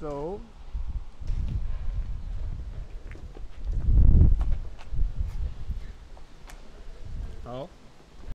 so Oh.